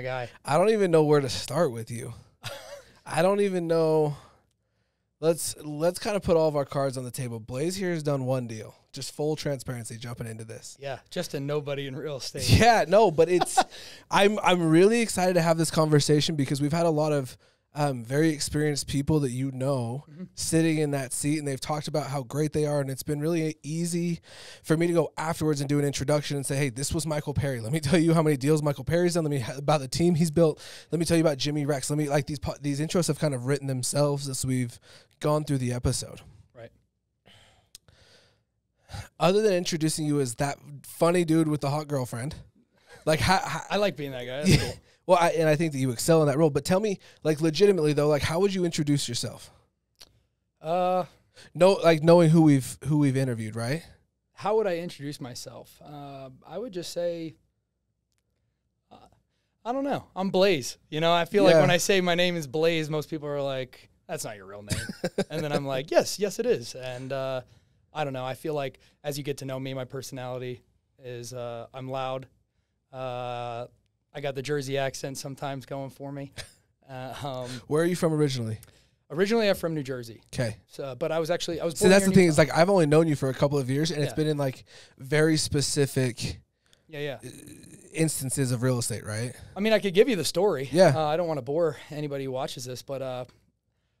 my guy. I don't even know where to start with you. I don't even know. Let's let's kind of put all of our cards on the table. Blaze here has done one deal. Just full transparency jumping into this. Yeah, just a nobody in real estate. Yeah, no, but it's I'm I'm really excited to have this conversation because we've had a lot of um, very experienced people that you know Mm-hmm. sitting in that seat and they've talked about how great they are and it's been really easy for me to go afterwards and do an introduction and say hey this was michael perry let me tell you how many deals michael perry's done let me about the team he's built let me tell you about jimmy rex let me like these these intros have kind of written themselves as we've gone through the episode Right. other than introducing you as that funny dude with the hot girlfriend like how, how I like being that guy. That's yeah. cool. Well, I, and I think that you excel in that role. But tell me, like, legitimately though, like, how would you introduce yourself? Uh, No, like knowing who we've who we've interviewed, right? how would I introduce myself? Uh, I would just say, uh, I don't know. I'm Blaze. You know, I feel like when I say my name is Blaze, most people are like, "That's not your real name," and then I'm like, "Yes, yes, it is." And uh, I don't know. I feel like as you get to know me, my personality is uh, I'm loud. I got the Jersey accent sometimes going for me. Uh, um, Where are you from originally? originally, I'm from New Jersey, Okay. so, but I was actually I was. So that's the in thing is like I've only known you for a couple of years, and it's been in like very specific yeah, yeah. instances of real estate, right? I mean, I could give you the story. Yeah. Uh, I don't want to bore anybody who watches this, but uh,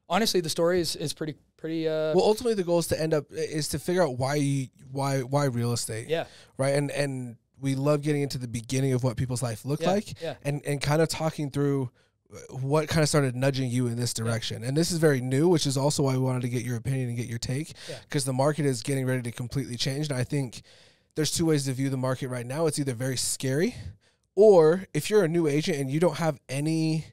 honestly, the story is, is pretty pretty. Uh, Well, ultimately, the goal is to end up is to figure out why why why real estate, yeah. right? And and we love getting into the beginning of what people's life looked Yeah, like, yeah. and and kind of talking through uh, what kind of started nudging you in this direction. And this is very new, which is also why we wanted to get your opinion and get your take, because the market is getting ready to completely change. And I think there's two ways to view the market right now. It's either very scary, or if you're a new agent and you don't have any.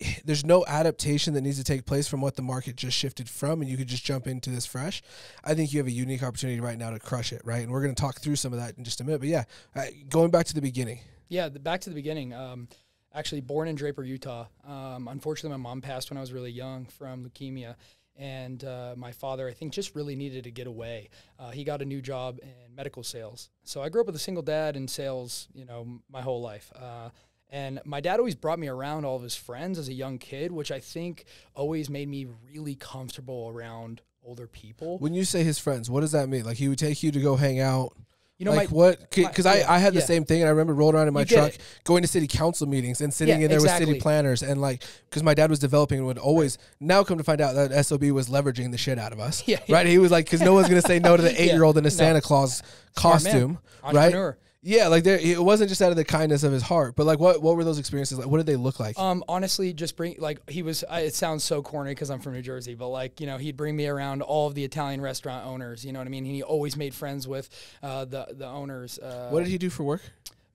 There's no adaptation that needs to take place from what the market just shifted from, and you could just jump into this fresh. I think you have a unique opportunity right now to crush it, right? And we're going to talk through some of that in just a minute. But yeah, uh, going back to the beginning. Yeah, the, back to the beginning. Um, actually, born in Draper, Utah. Um, unfortunately, my mom passed when I was really young from leukemia, and uh, my father, I think, just really needed to get away. Uh, he got a new job in medical sales, so I grew up with a single dad in sales. You know, my whole life. Uh, and my dad always brought me around all of his friends as a young kid, which I think always made me really comfortable around older people. When you say his friends, what does that mean? Like he would take you to go hang out. You know, like my, what? Because yeah, I, I had the yeah. same thing, and I remember rolling around in my truck, it. going to city council meetings, and sitting Yeah, in there with city planners, and like because my dad was developing and would always now come to find out that sob was leveraging the shit out of us. Yeah, yeah. right. He was like, because no one's gonna say no to the eight year old in a No. Santa Claus costume, right? Yeah, like there, it wasn't just out of the kindness of his heart, but like what what were those experiences like? What did they look like? Um, honestly, just bring like he was. I it sounds so corny because I'm from New Jersey, but like you know, he'd bring me around all of the Italian restaurant owners. You know what I mean? He always made friends with uh, the the owners. Uh, what did he do for work?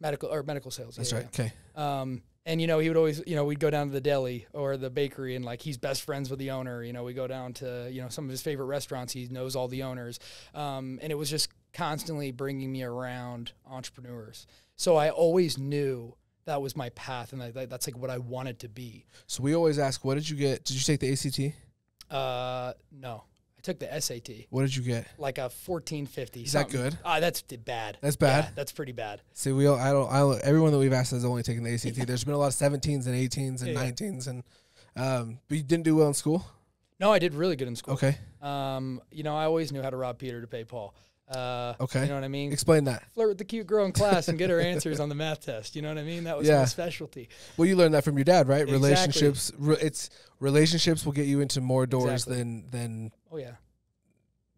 medical or medical sales? That's yeah, right. Okay. Um, and you know, he would always, you know, we'd go down to the deli or the bakery, and like he's best friends with the owner. You know, we go down to you know some of his favorite restaurants. He knows all the owners, um, and it was just constantly bringing me around entrepreneurs. So I always knew that was my path, and that, that- that's like what I wanted to be. So we always ask, what did you get? Did you take the ACT? Uh, no, I took the SAT, What did you get? like a fourteen fifty. Is that good? Ah, that's bad. That's bad? Yeah, that's pretty bad. See, we all, I don't, I don't, everyone that we've asked has only taken the ACT. There's been a lot of 17s and 18s and Yeah, yeah. 19s, and um, but you didn't do well in school. No, I did really good in school. Okay, Um, you know, I always knew how to rob Peter to pay Paul. Uh, Okay. You know what I mean? explain that. Flirt with the cute girl in class and get her answers on the math test. You know what I mean? That was Yeah. my specialty. Well, you learned that from your dad, right? Exactly. Relationships, re, it's relationships will get you into more doors Exactly. than than Oh yeah.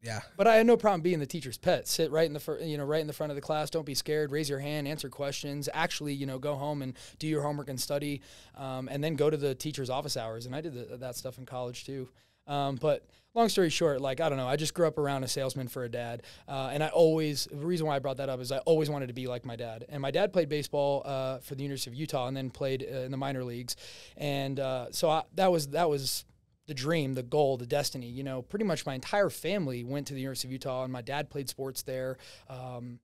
yeah. But I had no problem being the teacher's pet. Sit right in the fir- you know right in the front of the class. Don't be scared. Raise your hand. Answer questions. Actually, you know, go home and do your homework and study, um, and then go to the teacher's office hours. And I did the, that stuff in college too. Um, but long story short, like I don't know, I just grew up around a salesman for a dad, uh, and I always the reason why I brought that up is I always wanted to be like my dad. And my dad played baseball uh, for the University of Utah, and then played uh, in the minor leagues, and uh, so I, that was that was the dream, the goal, the destiny. You know, pretty much my entire family went to the University of Utah, and my dad played sports there. Um,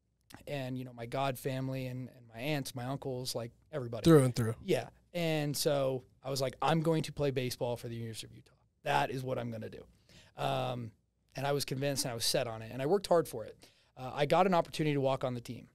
and you know, my god family and, and my aunts, my uncles, like everybody. Through and through. Yeah. And so I was like, I'm going to play baseball for the University of Utah. That is what I'm going to do. Um, and I was convinced and I was set on it. And I worked hard for it. Uh, I got an opportunity to walk on the team.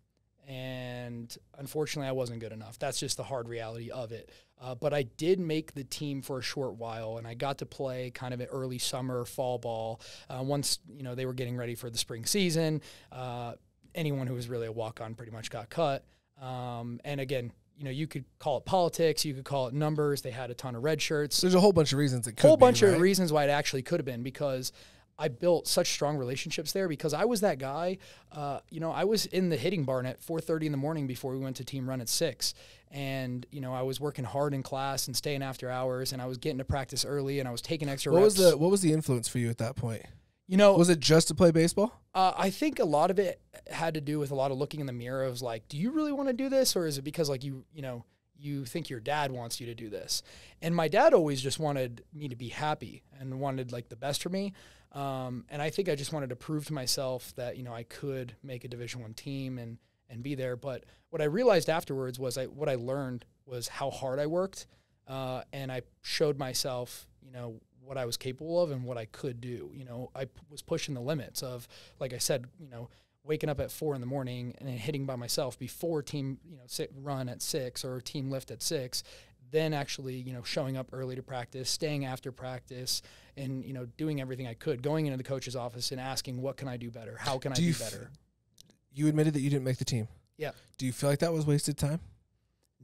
and unfortunately, I wasn't good enough. That's just the hard reality of it. Uh, but I did make the team for a short while, and I got to play kind of an early summer, fall ball. Uh, once you know they were getting ready for the spring season, uh, anyone who was really a walk on pretty much got cut. Um, and again, you know, you could call it politics, you could call it numbers. They had a ton of red shirts. There's a whole bunch of reasons it could A whole be, bunch right? of reasons why it actually could have been because I built such strong relationships there because I was that guy. Uh, you know, I was in the hitting barn at 4:30 in the morning before we went to team run at six, and you know I was working hard in class and staying after hours, and I was getting to practice early, and I was taking extra What reps. was the what was the influence for you at that point? You know, Was it just to play baseball? uh, I think a lot of it had to do with a lot of looking in the mirror of like, do you really want to do this, or is it because like you, you know, you think your dad wants you to do this? And my dad always just wanted me to be happy and wanted like the best for me. Um, and I think I just wanted to prove to myself that you know I could make a Division One team and and be there. But what I realized afterwards was I what I learned was how hard I worked, uh, and I showed myself, you know, what I was capable of and what I could do. You know, I p- was pushing the limits of, like I said, you know, waking up at four in the morning and hitting by myself before team, you know, sit, run at six or team lift at six. Then actually, you know, showing up early to practice, staying after practice, and you know, doing everything I could, going into the coach's office and asking, "What can I do better? How can Do I do f- better?" You admitted that you didn't make the team. Yeah. Do you feel like that was wasted time?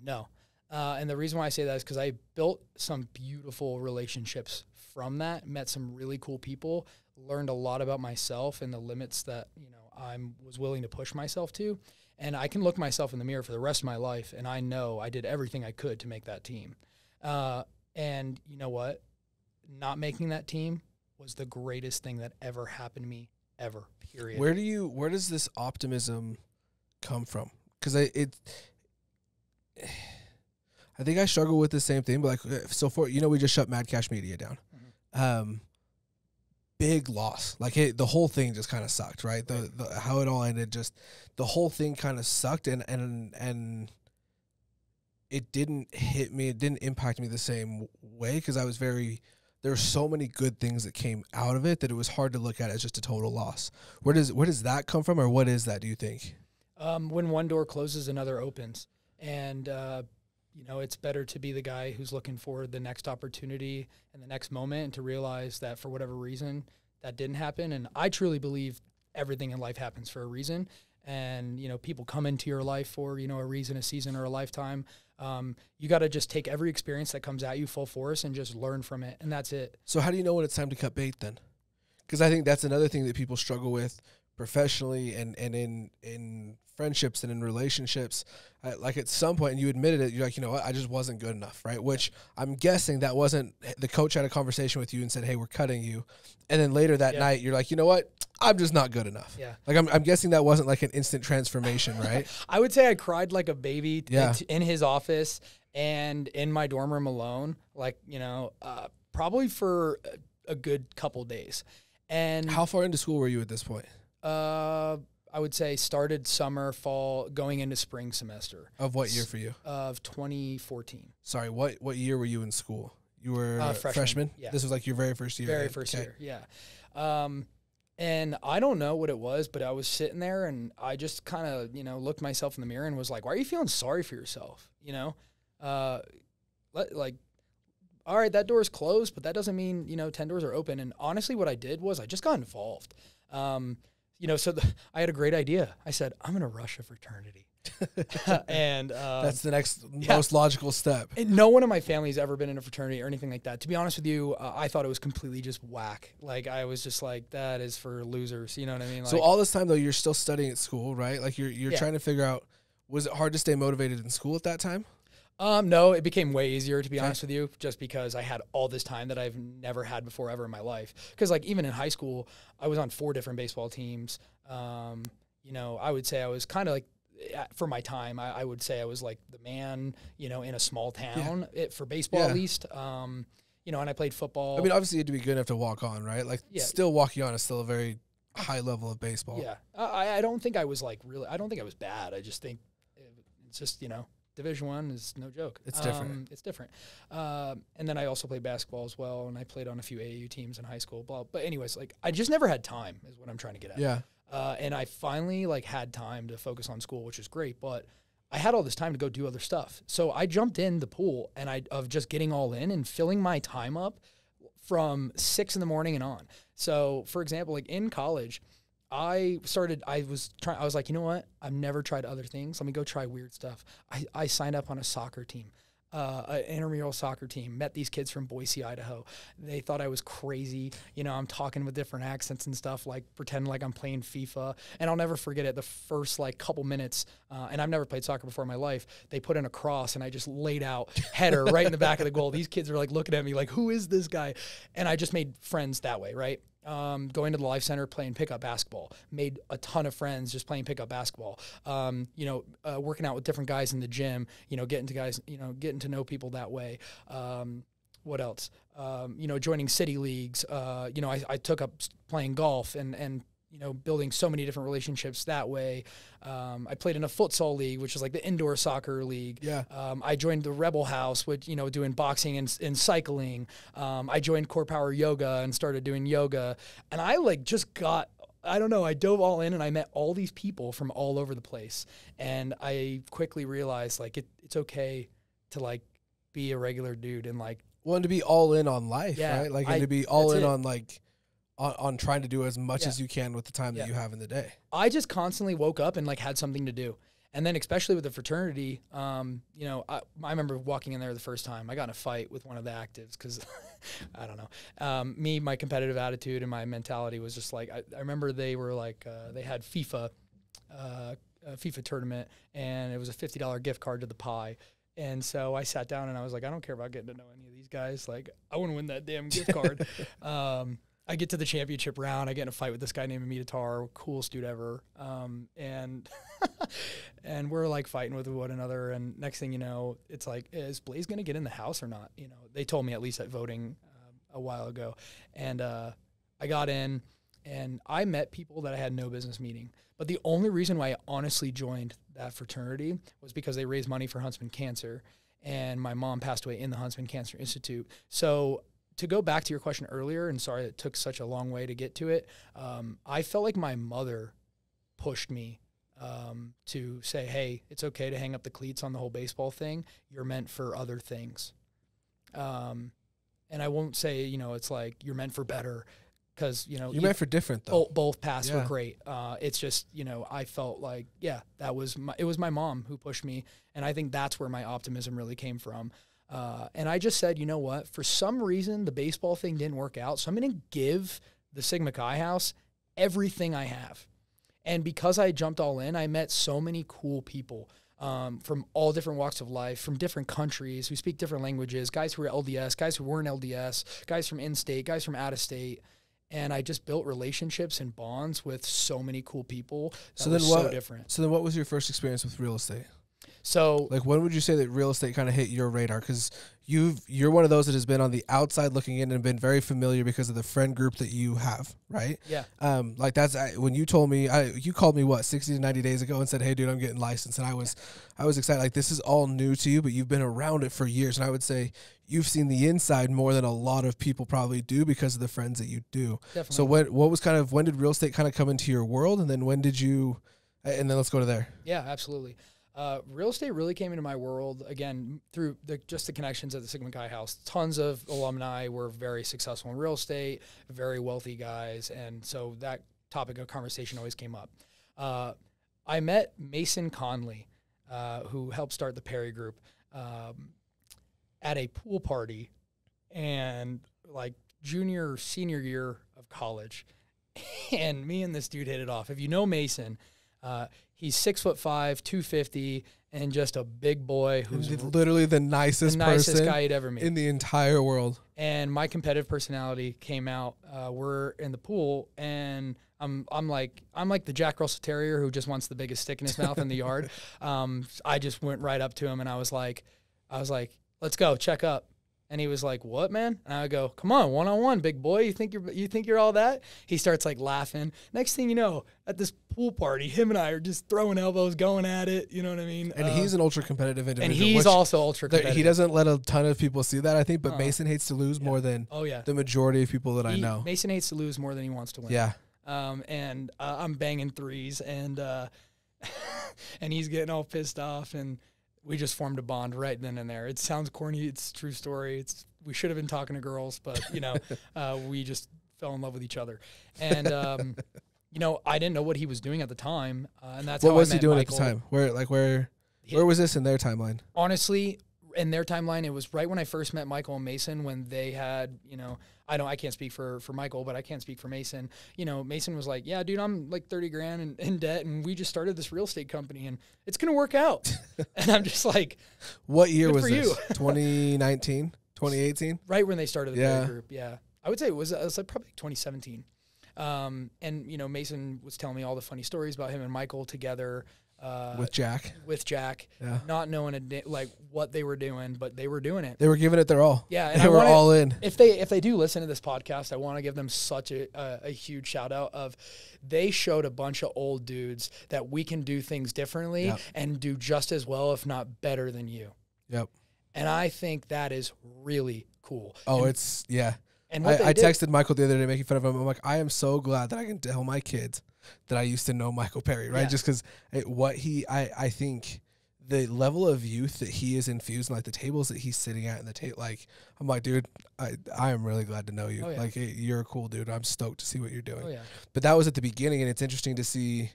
No. Uh, and the reason why I say that is because I built some beautiful relationships from that, met some really cool people, learned a lot about myself and the limits that you know I was willing to push myself to, and I can look myself in the mirror for the rest of my life, and I know I did everything I could to make that team. Uh, and you know what? Not making that team was the greatest thing that ever happened to me ever. Period. Where do you where does this optimism come from? Because I it I think I struggle with the same thing, but like uh, so for you know we just shut Mad Cash Media down. Um, big loss. Like it, the whole thing just kind of sucked, right? The, the how it all ended, just the whole thing kind of sucked, and and and it didn't hit me. It didn't impact me the same way because I was very. There were so many good things that came out of it that it was hard to look at as just a total loss. Where does where does that come from, or what is that? Do you think? um, when one door closes, another opens, and uh, you know it's better to be the guy who's looking for the next opportunity and the next moment, and to realize that for whatever reason that didn't happen. And I truly believe everything in life happens for a reason, and you know people come into your life for you know a reason, a season, or a lifetime. Um, you got to just take every experience that comes at you full force and just learn from it, and that's it. So how do you know when it's time to cut bait then? Because I think that's another thing that people struggle with professionally and, and in in friendships and in relationships. Uh, like at some point, and you admitted it, you're like, you know what, I just wasn't good enough, right? Which I'm guessing that wasn't the coach had a conversation with you and said, hey, we're cutting you, and then later that Yeah. night, you're like, you know what, I'm just not good enough. Yeah. Like I'm, I'm guessing that wasn't like an instant transformation, right? I would say I cried like a baby Yeah. in his office and in my dorm room alone, like, you know, uh, probably for a good couple days. And How far into school were you at this point? Uh, I would say started summer, fall, going into spring semester Of what year for you? of 2014. Sorry, what what year were you in school? You were Uh, freshman, freshman. yeah. This was like your very first year. Very right? first Okay. year, yeah. Um, and I don't know what it was, but I was sitting there and I just kind of, you know, looked myself in the mirror and was like, why are you feeling sorry for yourself? You know, uh, let, like, all right, that door's closed, but that doesn't mean, you know, 10 doors are open. And honestly, what I did was I just got involved. Um, you know, so the, I had a great idea. I said, I'm going to rush a fraternity. and um, That's the next yeah. most logical step. and no one in my family has ever been in a fraternity or anything like that. To be honest with you, uh, I thought it was completely just whack. Like I was just like, that is for losers. You know what I mean? Like, so all this time though, you're still studying at school, right? Like you're you're Yeah. trying to figure out was it hard to stay motivated in school at that time? Um, no, it became way easier to be Okay. honest with you, just because I had all this time that I've never had before ever in my life. Because like even in high school, I was on four different baseball teams. Um, you know, I would say I was kind of like. For my time, I, I would say I was like the man, you know, in a small town it, for baseball Yeah. at least. Um, you know, and I played football. I mean, obviously you had to be good enough to walk on, right? Like Yeah. still walking on is still a very high level of baseball. Yeah, I, I don't think I was like really. I don't think I was bad. I just think it's just you know Division One is no joke. It's different. Um, it's different. Um, and then I also played basketball as well, and I played on a few AAU teams in high school. Blah. But anyways, like I just never had time. Is what I'm trying to get at. Yeah. uh, and I finally like had time to focus on school, which is great. But I had all this time to go do other stuff, so I jumped in the pool and I of just getting all in and filling my time up from six in the morning and on. So, for example, like in college, I started. I was trying. I was like, you know what? I've never tried other things. Let me go try weird stuff. I, I signed up on a soccer team, uh, an intramural soccer team. Met these kids from Boise, Idaho. They thought I was crazy. You know, I'm talking with different accents and stuff, like pretending like I'm playing FIFA. And I'll never forget it. The first like couple minutes, uh, and I've never played soccer before in my life. They put in a cross, and I just laid out header right in the back of the goal. These kids are like looking at me like, who is this guy? And I just made friends that way, right? Um, going to the life center playing pickup basketball. Made a ton of friends just playing pickup basketball. Um, you know uh, working out with different guys in the gym you know getting to guys you know getting to know people that way. Um, what else? Um, you know joining city leagues. Uh, you know I, I took up playing golf and and you know, building so many different relationships that way. Um, I played in a futsal league, which is like the indoor soccer league. Yeah. Um, I joined the Rebel House, which you know, doing boxing and, and cycling. Um, I joined Core Power Yoga and started doing yoga, and I like just got. I don't know. I dove all in and I met all these people from all over the place, and I quickly realized like it, it's okay to like be a regular dude and like Wanting to be all in on life, Yeah, right? Like, I- and to be all in it. on like on, on trying to do as much Yeah. as you can with the time that you have in the day. I just constantly woke up and like had something to do. And then especially with the fraternity, um, you know, I, I remember walking in there the first time. I got in a fight with one of the actives because I don't know. Um, me, my competitive attitude and my mentality was just like I, I remember they were like uh, they had FIFA, uh, FIFA tournament, and it was a fifty dollar gift card to the pie. And so I sat down and I was like, I don't care about getting to know any of these guys. Like, I want to win that damn gift card. um, I get to the championship round. I get in a fight with this guy named Amitatar, coolest dude ever. Um, and and we're like fighting with one another. And next thing you know, it's like, is Blaze gonna get in the house or not? You know, they told me at least at voting um, a while ago, and uh, I got in, and I met people that I had no business meeting. But the only reason why I honestly joined that fraternity was because they raised money for Huntsman Cancer, and my mom passed away in the Huntsman Cancer Institute. So to go back to your question earlier, and sorry it took such a long way to get to it, um, I felt like my mother pushed me um, to say, "Hey, it's okay to hang up the cleats on the whole baseball thing. You're meant for other things." Um, and I won't say, you know, it's like you're meant for better, because you know You e- meant for different though. both, both paths were great. Uh, it's just you know I felt like yeah that was my, it was my mom who pushed me, and I think that's where my optimism really came from. Uh, and I just said, you know what? For some reason, the baseball thing didn't work out, so I'm going to give the Sigma Chi House everything I have. And because I jumped all in, I met so many cool people um, from all different walks of life, from different countries who speak different languages, guys who were LDS, guys who weren't LDS, guys from in state, guys from out of state. And I just built relationships and bonds with so many cool people. So then so what- different. So then, what was your first experience with real estate? So Like, when would you say that real estate kind of hit your radar? Because you've you're one of those that has been on the outside looking in and been very familiar because of the friend group that you have, right? yeah, Um, like that's I, when you told me, I you called me what sixty to ninety days ago and said, "Hey, dude, I'm getting licensed," and I was, I was excited. Like this is all new to you, but you've been around it for years, and I would say you've seen the inside more than a lot of people probably do because of the friends that you do. definitely. So what what was kind of when did real estate kind of come into your world, and then when did you, and then let's go to there. Yeah, absolutely. Uh, real estate really came into my world again through the, just the connections at the Sigma Chi House. Tons of alumni were very successful in real estate, very wealthy guys, and so that topic of conversation always came up. Uh, I met Mason Conley, uh, who helped start the Perry Group, um, at a pool party, and like junior or senior year of college, and me and this dude hit it off. If you know Mason, uh, he's six foot five, two fifty, and just a big boy who's the literally the nicest, nicest person guy you'd ever meet. in the entire world. and my competitive personality came out. Uh, we're in the pool, and I'm I'm like I'm like the Jack Russell Terrier who just wants the biggest stick in his mouth in the yard. Um, I just went right up to him, and I was like, I was like, let's go check up. And he was like, "What, man?" And I go, "Come on, one on one, big boy. You think you're you think you're all that?" He starts like laughing. Next thing you know, at this pool party, him and I are just throwing elbows, going at it. You know what I mean? And Uh, he's an ultra competitive individual. and he's also ultra competitive. he doesn't let a ton of people see that, I think, but Uh, Mason hates to lose more than Oh yeah. the majority of people that I know. Mason hates to lose more than he wants to win. Yeah. um, and uh, I'm banging threes, and uh, and he's getting all pissed off, and we just formed a bond right then and there. It sounds corny, it's a true story. It's we should have been talking to girls, but you know, uh, we just fell in love with each other, and. Um, you know, I didn't know what he was doing at the time, uh, and that's what how was he doing Michael. at the time? Where like where where was this in their timeline? honestly in their timeline it was right when i first met michael and mason when they had you know i don't i can't speak for for michael but i can't speak for mason you know mason was like yeah dude i'm like 30 grand in, in debt and we just started this real estate company and it's gonna work out and i'm just like What year was this? you. 2019, 2018? right when they started the yeah. group yeah i would say it was, it was like probably 2017 um, and you know mason was telling me all the funny stories about him and michael together uh, with Jack. with jack Yeah. not knowing a like what they were doing but they were doing it They were giving it their all. Yeah, and They I were all in. if they if they do listen to this podcast, I want to give them such a, a, a huge shout out of they showed a bunch of old dudes that we can do things differently Yep. and do just as well, if not better than you. Yep. And I think that is really cool. Oh, and, it's yeah. and I, I did, texted Michael the other day making fun of him. I'm like, I am so glad that I can tell my kids that I used to know Michael Perry, right? Yeah. Just because what he, I, I think the level of youth that he is infused, in, like the tables that he's sitting at, and the table, like I'm like, dude, I, I am really glad to know you. Oh, yeah. Like, hey, you're a cool dude. I'm stoked to see what you're doing. Oh yeah, But that was at the beginning, and it's interesting to see.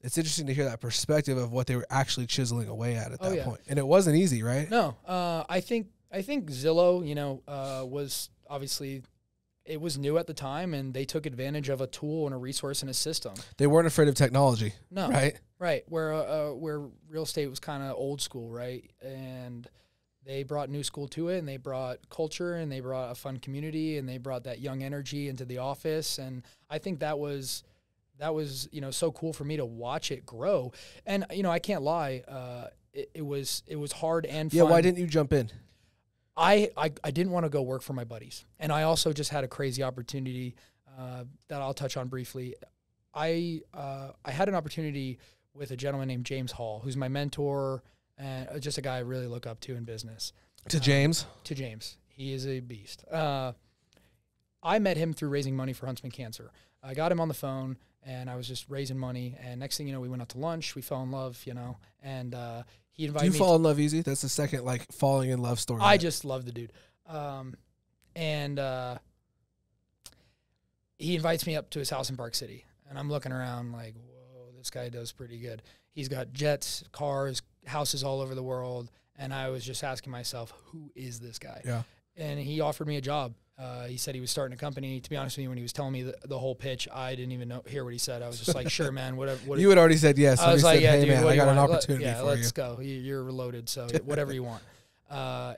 It's interesting to hear that perspective of what they were actually chiseling away at at Oh, that point. And it wasn't easy, right? no, uh, I think I think Zillow, you know, uh, was obviously it was new at the time, and they took advantage of a tool and a resource and a system. They weren't afraid of technology, No, right? Right, where uh, uh, where real estate was kind of old school, right? And they brought new school to it, and they brought culture, and they brought a fun community, and they brought that young energy into the office, and I think that was that was you know so cool for me to watch it grow. And you know I can't lie, uh, it, it was it was hard and Yeah. fun. Why didn't you jump in? I, I, I didn't want to go work for my buddies. And I also just had a crazy opportunity uh, that I'll touch on briefly. I, uh, I had an opportunity with a gentleman named James Hall, who's my mentor and uh, just a guy I really look up to in business. To James. To James. He is a beast. Uh, I met him through raising money for Huntsman Cancer. I got him on the phone and I was just raising money. And next thing you know, we went out to lunch. We fell in love, you know, and uh, he Do you me. fall in love easy? That's the second like falling in love story. I just love the dude. Um, and uh, he invites me up to his house in Park City, and I'm looking around like, whoa, this guy does pretty good. He's got jets, cars, houses all over the world, and I was just asking myself, who is this guy? yeah. And he offered me a job. Uh, he said he was starting a company. To be honest with you, when he was telling me the, the whole pitch, I didn't even know, hear what he said. I was just like, sure, man, whatever. what- You had already said yes. I was like, said, yeah, "Hey dude, man, I got an want? Let- opportunity yeah, for let's you." go. You- You're loaded, so whatever you want. Uh,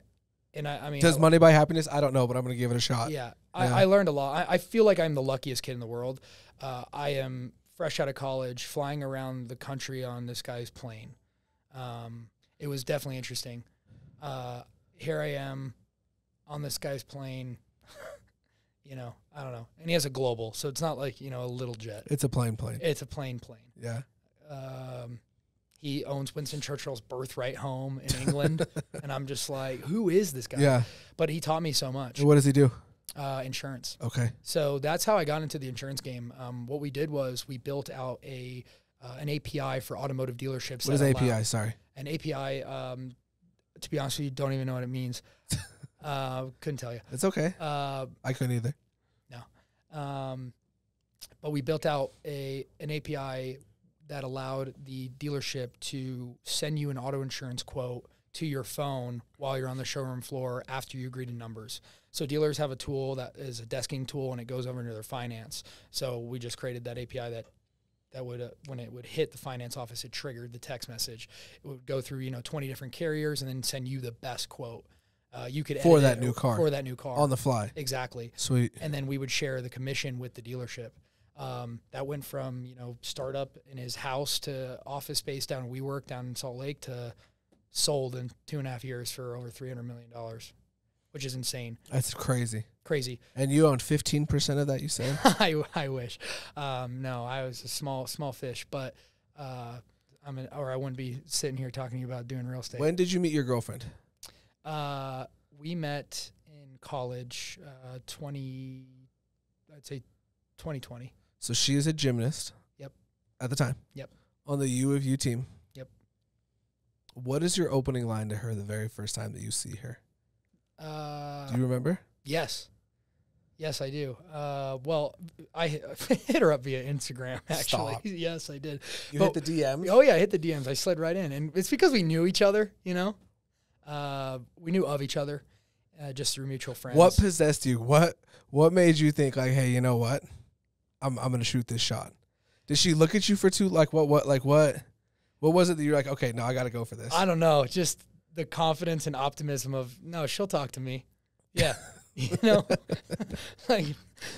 and I, I mean, Does I- money buy happiness? I don't know, but I'm gonna give it a shot. yeah, I, Yeah. I learned a lot. I, I feel like I'm the luckiest kid in the world. Uh, I am fresh out of college, flying around the country on this guy's plane. Um, it was definitely interesting. Uh, here I am on this guy's plane. You know, I don't know, and he has a global, so it's not like you know a little jet. It's a plane plane. It's a plane plane. Yeah. Um, he owns Winston Churchill's birthright home in England, and I'm just like, who is this guy? Yeah. But he taught me so much. What does he do? Uh, insurance. Okay. So that's how I got into the insurance game. Um, what we did was we built out a uh, an API for automotive dealerships. What is API? Sorry. An API. Um, to be honest with you, don't even know what it means. uh, couldn't tell you. It's okay. Uh, I couldn't either. No. Um, but we built out a an API that allowed the dealership to send you an auto insurance quote to your phone while you're on the showroom floor after you agree to numbers. So dealers have a tool that is a desking tool and it goes over into their finance. So we just created that API that that would uh, when it would hit the finance office it triggered the text message. It would go through, you know, 20 different carriers and then send you the best quote. Uh, you could For that new car. For that new car. On the fly. exactly Sweet. and then we would share the commission with the dealership. Um, that went from you know startup in his house to office space down WeWork down in Salt Lake to sold in two and a half years for over three hundred million dollars, which is insane, That's crazy. crazy. And you own 15% of that, you said? I, I wish. Um, no, I was a small small fish, but uh, I'm an, or I wouldn't be sitting here talking to you about doing real estate. when did you meet your girlfriend? Uh, we met in college, uh, twenty, I'd say, twenty twenty. So she is a gymnast. Yep. At the time. Yep. On the U of U team. Yep. What is your opening line to her the very first time that you see her? Uh, Do you remember? yes. Yes, I do. Uh, well, I hit her up via Instagram. Actually, Stop. yes, I did. You But- hit the DMs. Oh yeah, I hit the DMs. I slid right in, and it's because we knew each other. You know, uh, we knew of each other uh, just through mutual friends. What possessed you? What what made you think like, hey, you know what? I'm I'm gonna shoot this shot. Did she look at you for two like what what like what what was it that you're like, okay, no, I gotta go for this? I don't know, just the confidence and optimism of no, she'll talk to me. Yeah, you know, like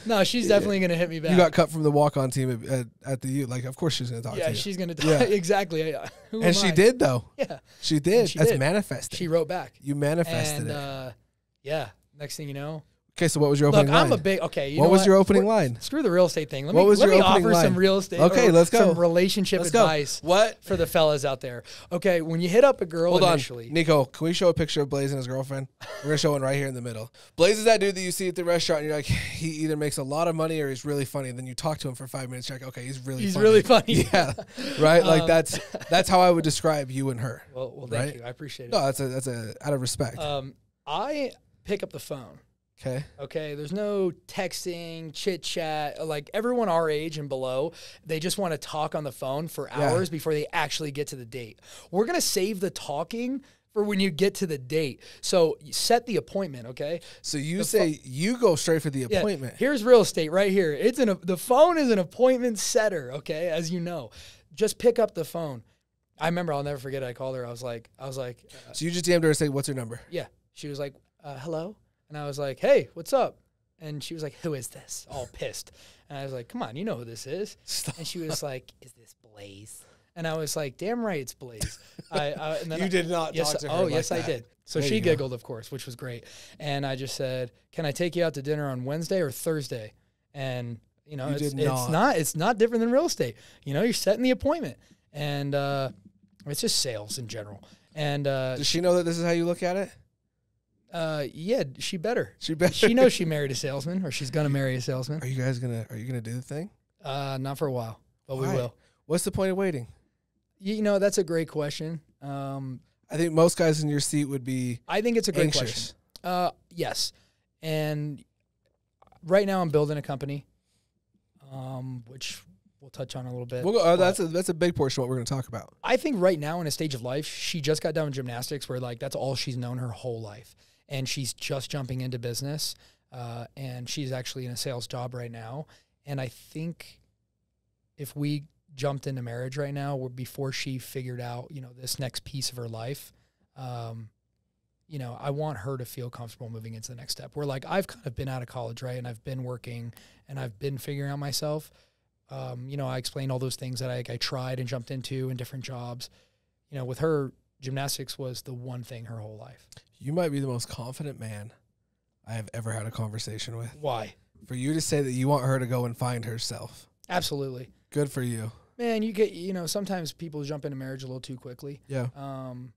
no, she's definitely gonna hit me back. you got cut from the walk on team at, at, at the U. Like of course she's gonna talk yeah, to you. she's gonna talk Yeah. exactly. Who and she I? did though. Yeah, She did. she That's did. manifested. she wrote back, you manifested and it. uh, yeah, next thing you know, okay, so what was your opening look, opening I'm a big okay. You what was your opening We're- line? Screw the real estate thing. Let What me was let your me opening offer some line? real estate. Okay, let's go. Some relationship Let's go. advice What? for the fellas out there. Okay, when you hit up a girl Hold on, initially, Nico. Can we show a picture of Blaze and his girlfriend? We're gonna show one right here in the middle. Blaze is that dude that you see at the restaurant, and you're like, he either makes a lot of money or he's really funny. And then you talk to him for five minutes, you're like, okay, he's really he's funny. really funny. yeah, right. Like Um, that's that's how I would describe you and her. Well, well, thank Right? you. I appreciate it. No, that's a that's a out of respect. Um, I pick up the phone. Okay, Okay, there's no texting, chit chat. Like everyone our age and below, they just want to talk on the phone for Yeah. hours before they actually get to the date. We're gonna save the talking for when you get to the date. So set the appointment. Okay. so you say you go straight for the Yeah, appointment. Here's real estate right here. It's an the phone is an appointment setter. Okay, as you know, just pick up the phone. I remember I'll never forget. I called her. I was like, I was like, uh, So you just DM'd her and say, "What's her number?" yeah. She was like, uh, hello, and I was like, hey, what's up? And she was like, who is this? All pissed. And I was like, come on, you know who this is. Stop. And she was like, is this Blaze? And I was like, damn right, it's Blaze. I, I and then You I- did not Yes, talk to her. oh like yes, I did. So There she you go. giggled, of course, which was great. And I just said, "Can I take you out to dinner on Wednesday or Thursday?" And you know, You it's, did it's not. not it's not different than real estate. You know, you're setting the appointment, and uh, it's just sales in general. And uh, Does she know that this is how you look at it? Uh, yeah, she better. She better. She knows she married a salesman, or she's gonna marry a salesman. Are you guys gonna Are you gonna do the thing? Uh, not for a while, but we will. What's the point of waiting? You know, that's a great question. Um, I think most guys in your seat would be I think it's a great question. Uh, yes, and right now I'm building a company, um, which we'll touch on a little bit. We'll go, uh, that's a that's a big portion of what we're going to talk about. I think right now in a stage of life, she just got done with gymnastics, where like that's all she's known her whole life, and she's just jumping into business, uh, and she's actually in a sales job right now, and I think if we jumped into marriage right now, or before she figured out, you know, this next piece of her life, um, you know, I want her to feel comfortable moving into the next step. Where like I've kind of been out of college, right, and I've been working, and I've been figuring out myself. Um, you know, I explained all those things that I, I tried and jumped into in different jobs. You know, with her, gymnastics was the one thing her whole life. You might be the most confident man I have ever had a conversation with. Why? For you to say that you want her to go and find herself, Absolutely, good for you. man. You get, you know, sometimes people jump into marriage a little too quickly. Yeah. Um,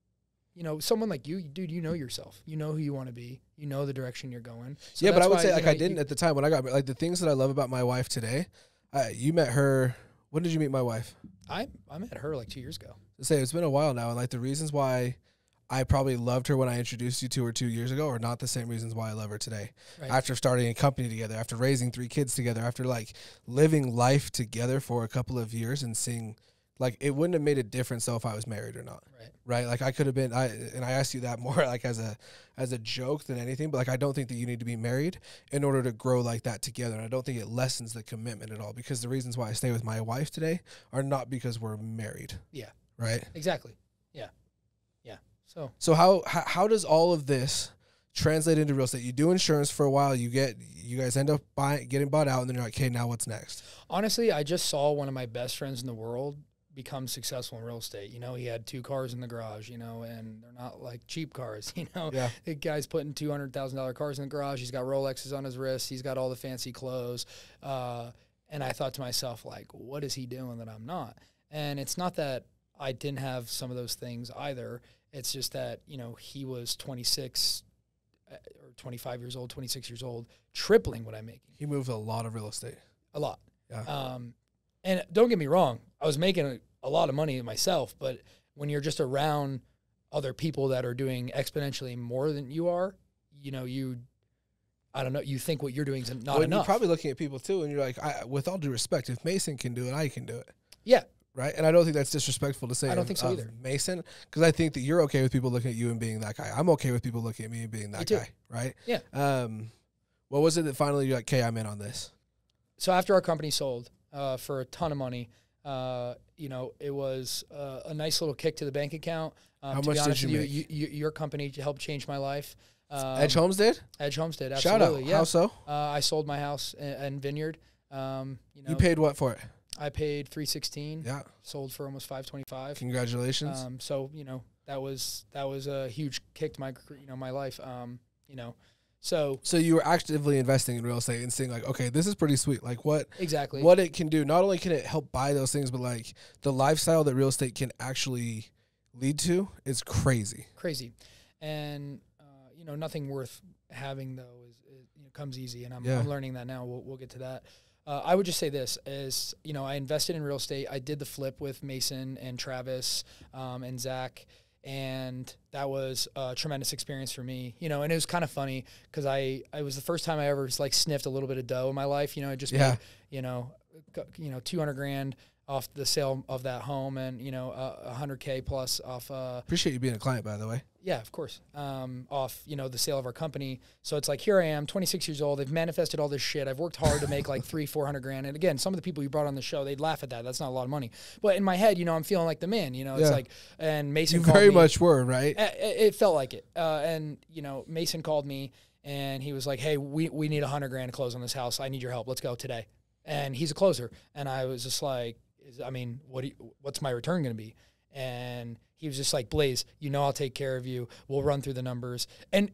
you know, someone like you, dude, you know yourself. You know who you want to be. You know the direction you're going. So yeah, but I would why, say like know, I didn't you- at the time when I got like the things that I love about my wife today. Uh, you met her. When did you meet my wife? I I met her like two years ago. To say it's been a while now, and like the reasons why I probably loved her when I introduced you to her two years ago are not the same reasons why I love her today. Right. After starting a company together, after raising three kids together, after like living life together for a couple of years and seeing like it wouldn't have made a difference though if I was married or not. Right. Right. Like I could have been I and I asked you that more like as a as a joke than anything, but like I don't think that you need to be married in order to grow like that together. And I don't think it lessens the commitment at all because the reasons why I stay with my wife today are not because we're married. Yeah. Right. Exactly. Yeah. Yeah. So So how how, how does all of this translate into real estate? You do insurance for a while, you get you guys end up buying getting bought out and then you're like, "Okay, now what's next?" honestly, I just saw one of my best friends in the world become successful in real estate. You know, he had two cars in the garage, you know, and they're not like cheap cars, you know. Yeah. The guy's putting two hundred thousand dollar cars in the garage. He's got Rolexes on his wrist. He's got all the fancy clothes. Uh, and I thought to myself, like, what is he doing that I'm not? And it's not that I didn't have some of those things either. It's just that you know he was 26 uh, or 25 years old, 26 years old, tripling what I'm making He moved a lot of real estate. a lot. Yeah. Um, and don't get me wrong, I was making a, a lot of money myself, but when you're just around other people that are doing exponentially more than you are, you know, you, I don't know, you think what you're doing is not Well, enough. You're probably looking at people too, and you're like, I, with all due respect, if Mason can do it, I can do it. yeah, Right, and I don't think that's disrespectful to say. I don't of- think so either. Mason, because I think that you're okay with people looking at you and being that guy. I'm okay with people looking at me and being that guy. Right? Yeah. Um, what was it that finally you're like, okay, I'm in on this? so after our company sold uh, for a ton of money, uh, you know, it was uh, a nice little kick to the bank account. Um, How to much be did honest you with you, you, you, your company helped change my life. Um, Edge Homes did. Edge Homestead, Shout out. absolutely. Yeah. How so? Uh, I sold my house and, in Vineyard. Um, you know, You paid what for it? I paid three sixteen. Yeah. Sold for almost five twenty five. Congratulations. Um, so you know that was that was a huge kick to my you know my life. Um, you know, so so you were actively investing in real estate and seeing like, okay, this is pretty sweet. Like what exactly. what it can do. Not only can it help buy those things, but like the lifestyle that real estate can actually lead to is crazy. crazy, and uh, you know nothing worth having though is, is you know, comes easy, and I'm, Yeah. I'm learning that now. We'll, we'll get to that. Uh, I would just say this: is you know I invested in real estate. I did the flip with Mason and Travis um, and Zach. And that was a tremendous experience for me, you know. And it was kind of funny because I, I was the first time I ever like sniffed a little bit of dough in my life. You know, I just Yeah. made, you know, you know, two hundred grand off the sale of that home, and you know, a hundred k plus off uh, Appreciate you being a client, by the way. yeah, of course. Um, off, you know, the sale of our company. So it's like, here I am, 26 years old. They've manifested all this shit. I've worked hard to make like three, 400 grand. And again, some of the people you brought on the show, they'd laugh at that. That's not a lot of money. But in my head, you know, I'm feeling like the man, you know, it's Yeah. like, and Mason You very me. much were, right? It, it felt like it. Uh, and, you know, Mason called me and he was like, hey, we, we need a hundred grand to close on this house. I need your help. Let's go today. And he's a closer. And I was just like, is, I mean, what do you, what's my return going to be? And he was just like, Blaze, you know, I'll take care of you. We'll run through the numbers. And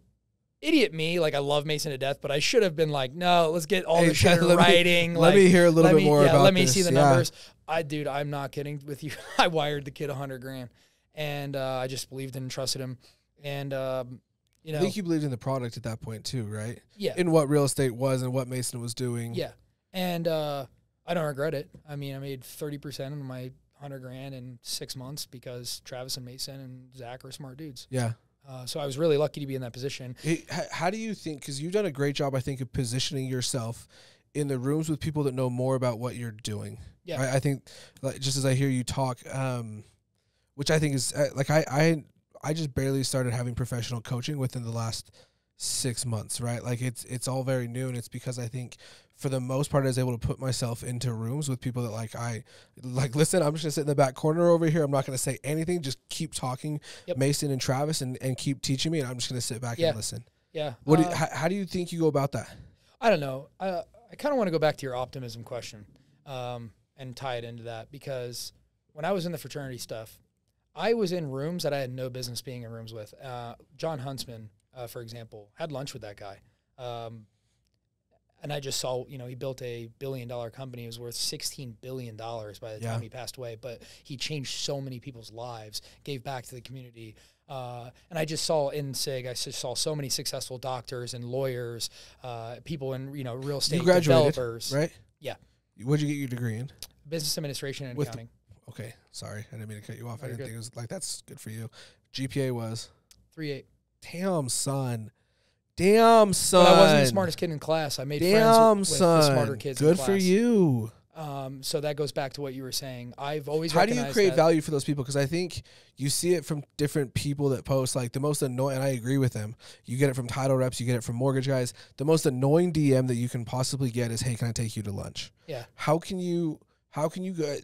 idiot me, like I love Mason to death, but I should have been like, no, let's get all Hey, the shit in let me- writing. let me hear a little bit me- more yeah, about Let me this. see the Yeah. numbers. I, dude, I'm not kidding with you. I wired the kid a hundred grand, and uh, I just believed and trusted him. And um, you I think you believed in the product at that point too, right? yeah, In what real estate was and what Mason was doing. yeah, and uh, I don't regret it. I mean, I made thirty percent of my hundred grand in six months because Travis and Mason and Zach are smart dudes. Yeah. Uh, so I was really lucky to be in that position. H- how do you think? Because you've done a great job, I think, of positioning yourself in the rooms with people that know more about what you're doing. Yeah. I, I think, like, just as I hear you talk, um, which I think is uh, like I I I just barely started having professional coaching within the last six months, right? Like it's it's all very new, and it's because I think for the most part I was able to put myself into rooms with people that like I like. Listen, I'm just gonna sit in the back corner over here. I'm not gonna say anything. Just keep talking, Yep. Mason and Travis, and and keep teaching me, and I'm just gonna sit back Yeah. and listen. Yeah. What? do uh, you, how, how do you think you go about that? I don't know. I I kind of want to go back to your optimism question, um, and tie it into that because when I was in the fraternity stuff, I was in rooms that I had no business being in rooms with. Uh, John Huntsman, uh, for example, had lunch with that guy, um, and I just saw you know he built a billion dollar company. It was worth sixteen billion dollars by the Yeah. time he passed away. But he changed so many people's lives, gave back to the community. Uh, and I just saw in SIG, I just saw so many successful doctors and lawyers, uh, people in you know real estate graduated, developers, Right? Yeah. What'd you get your degree in? business administration and With the- accounting. Okay, sorry, I didn't mean to cut you off. I didn't good. think it was like that's good for you. GPA was Three eight. damn son, damn son. But I wasn't the smartest kid in class. I made Damn friends with, with son, the smarter kids. in good for you. Um, so that goes back to what you were saying. I've always How do you create that- value for those people? Because I think you see it from different people that post. Like the most annoying, and I agree with them. You get it from title reps, you get it from mortgage guys. The most annoying DM that you can possibly get is, "Hey, can I take you to lunch?" Yeah. How can you? How can you go?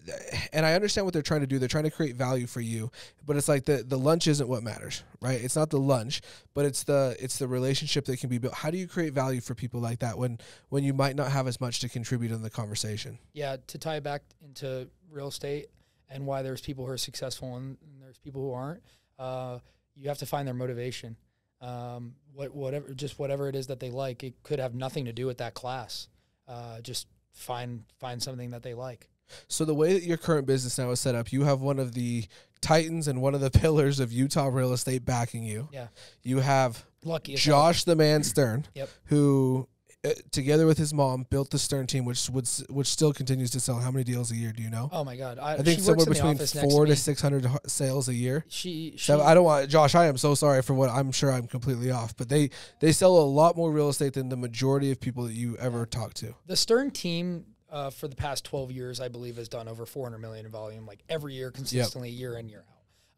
And I understand what they're trying to do. They're trying to create value for you, but it's like the the lunch isn't what matters, right? It's not the lunch, but it's the it's the relationship that can be built. How do you create value for people like that when when you might not have as much to contribute in the conversation? yeah, to tie back into real estate and why there's people who are successful and, there's people who aren't. Uh, you have to find their motivation. Um, what, whatever, just whatever it is that they like. It could have nothing to do with that class. Uh, just find find something that they like. So the way that your current business now is set up, you have one of the titans and one of the pillars of Utah real estate backing you. Yeah. You have Lucky. Josh the man Stern, Yep. who uh, together with his mom, built the Stern team, which would which still continues to sell. How many deals a year? Do you know? Oh my God! I, I think somewhere works in the between four to to six hundred sales a year. She, she So I don't want Josh. I am so sorry for what I'm sure I'm completely off, but they they sell a lot more real estate than the majority of people that you ever talk to. the Stern team uh, for the past 12 years, I believe, has done over 400 million in volume, like every year, consistently, year in, year out.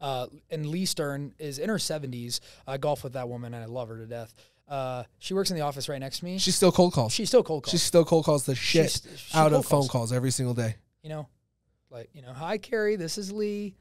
Uh, and Lee Stern is in her 70s. I golf with that woman, and I love her to death. Uh, she works in the office right next to me. She's still cold calls. She's still cold call. She still cold calls the shit She's- she out of phone calls. calls every single day. you know, like you know, hi Carrie, this is Lee,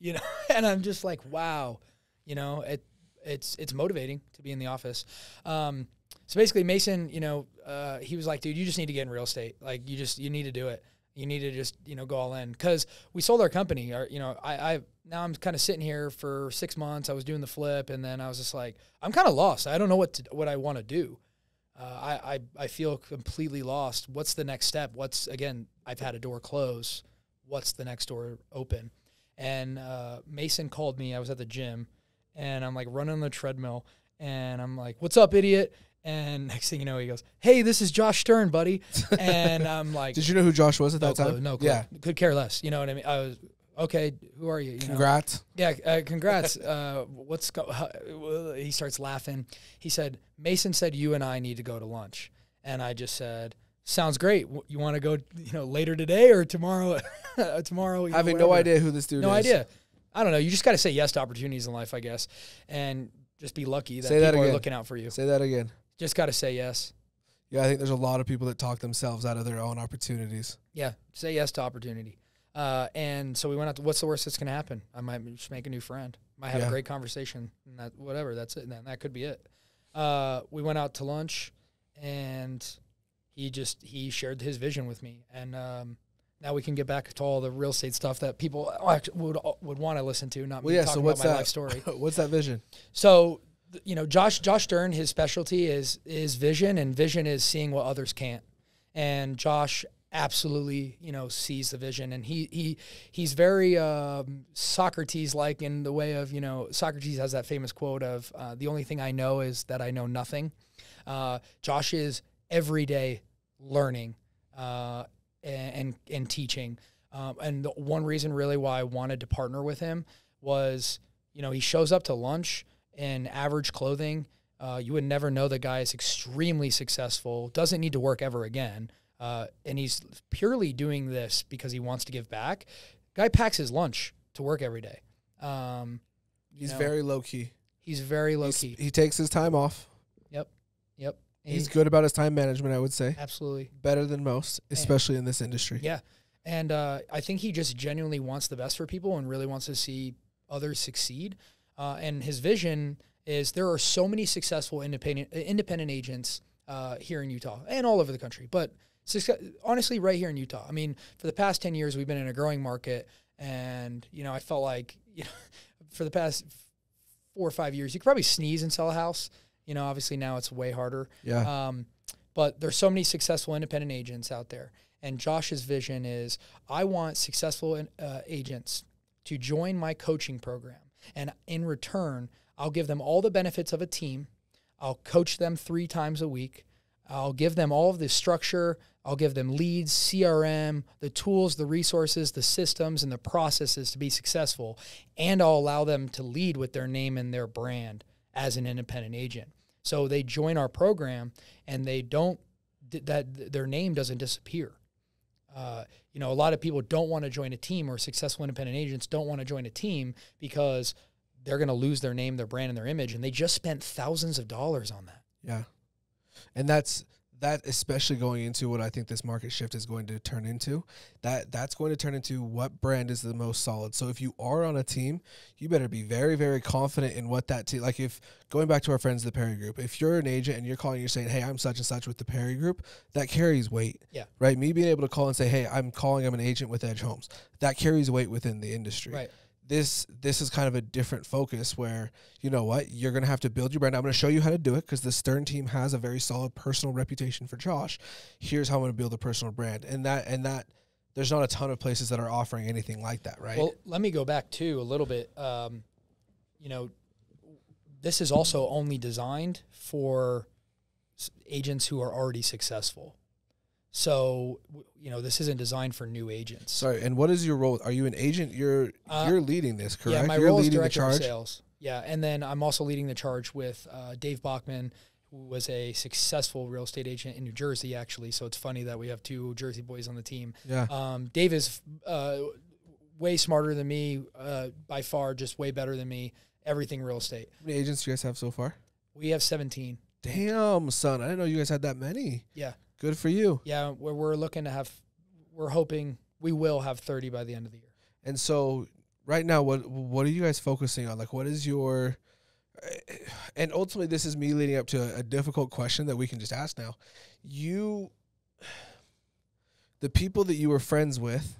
you know, and I'm just like, wow, you know, it it's it's motivating to be in the office. Um, so basically, Mason, you know, uh, he was like, dude, you just need to get in real estate. Like, you just you need to do it. You need to just you know go all in because we sold our company. Our, you know, I, I now I'm kind of sitting here for six months. I was doing the flip, and then I was just like, I'm kind of lost. I don't know what to, what I want to do. Uh, I, I I feel completely lost. What's the next step? What's again? I've had a door close. What's the next door open? And uh, Mason called me. I was at the gym, and I'm like running on the treadmill, and I'm like, "What's up, idiot?" And next thing you know, he goes, "Hey, this is Josh Stern, buddy." And I'm like, Did you know who Josh was at "No that time? clue, no clue. Yeah. Could care less. You know what I mean? I was okay. Who are you? you know? Congrats. Yeah, uh, congrats. uh, what's go- uh, he starts laughing. He said, "Mason said you and I need to go to lunch," and I just said, "Sounds great. You want to go, you know, later today or tomorrow? tomorrow, you know, Having no idea who this dude no is. idea. I don't know. You just got to say yes to opportunities in life, I guess, and just be lucky that Say that people are again. looking out for you. Say that again. Just got to say yes. Yeah, I think there's a lot of people that talk themselves out of their own opportunities. Yeah, say yes to opportunity. Uh, and so we went out. To, what's the worst that's going to happen? I might just make a new friend. Might have Yeah. a great conversation. And that whatever. That's it. And that, that could be it. Uh, we went out to lunch, and he just he shared his vision with me. And um, now we can get back to all the real estate stuff that people would would want to listen to. Not Well, me yeah. talking So what's about my that? life story. what's that vision? So you know, Josh Josh Stern, his specialty is is vision, and vision is seeing what others can't. And Josh absolutely, you know, sees the vision, and he he he's very um, Socrates like in the way of you know Socrates has that famous quote of uh, the only thing I know is that I know nothing. Uh, Josh is every day learning uh, and, and and teaching. Um, and the one reason really why I wanted to partner with him was, you know, he shows up to lunch in average clothing. Uh, you would never know the guy is extremely successful, doesn't need to work ever again. Uh, and he's purely doing this because he wants to give back. Guy packs his lunch to work every day. Um, He's know, very low key. he's very low He's- key. He takes his time off. Yep. Yep. He's good about his time management, I would say. absolutely. Better than most, especially in this industry. Yeah. And uh, I think he just genuinely wants the best for people and really wants to see others succeed. Uh, and his vision is there are so many successful independent independent agents uh, here in Utah and all over the country, but success, honestly, right here in Utah. I mean, for the past ten years, we've been in a growing market, and you know, I felt like you know, for the past four or five years, you could probably sneeze and sell a house. You know, obviously now it's way harder. Yeah. Um, but there's so many successful independent agents out there. And Josh's vision is I want successful uh, agents to join my coaching program. And in return, I'll give them all the benefits of a team. I'll coach them three times a week. I'll give them all of the structure. I'll give them leads, CRM, the tools, the resources, the systems, and the processes to be successful. And I'll allow them to lead with their name and their brand as an independent agent. So they join our program and they don't, that their name doesn't disappear. Uh, you know, a lot of people don't want to join a team or successful independent agents don't want to join a team because they're going to lose their name, their brand, and their image. And they just spent thousands of dollars on that. Yeah. And that's that especially going into what I think this market shift is going to turn into. That that's going to turn into what brand is the most solid. So if you are on a team, you better be very very confident in what that team like if going back to our friends the Perry group, if you're an agent and you're calling you're saying, "Hey, I'm such and such with the Perry group," that carries weight. Yeah. Right? Me being able to call and say, "Hey, I'm calling I'm an agent with Edge Homes." That carries weight within the industry Right. This this is kind of a different focus where you know what you're going to have to build your brand i'm going to show you how to do it because the stern team has a very solid personal reputation for josh here's how i'm going to build a personal brand and that and that there's not a ton of places that are offering anything like that right Well, let me go back too a little bit. Um, you know, this is also only designed for agents who are already successful. So you know this isn't designed for new agents. Sorry, and what is your role? Are you an agent? You're Uh, you're leading this, correct? Yeah, my you're role is leading the director of sales. Yeah, and then I'm also leading the charge with uh, Dave Bachman, who was a successful real estate agent in New Jersey, actually. So it's funny that we have two Jersey boys on the team. Yeah. Um, Dave is uh, way smarter than me, uh, by far, just way better than me. Everything real estate. How many agents do you guys have so far? We have 17. Damn, son, I didn't know you guys had that many. Yeah, Good for you. yeah. We're, we're looking to have. We're hoping we will have 30 by the end of the year. And so, right now, what what are you guys focusing on? Like, what is your eh, and ultimately, this is me leading up to a, a difficult question that we can just ask now. You, the people that you were friends with